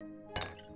you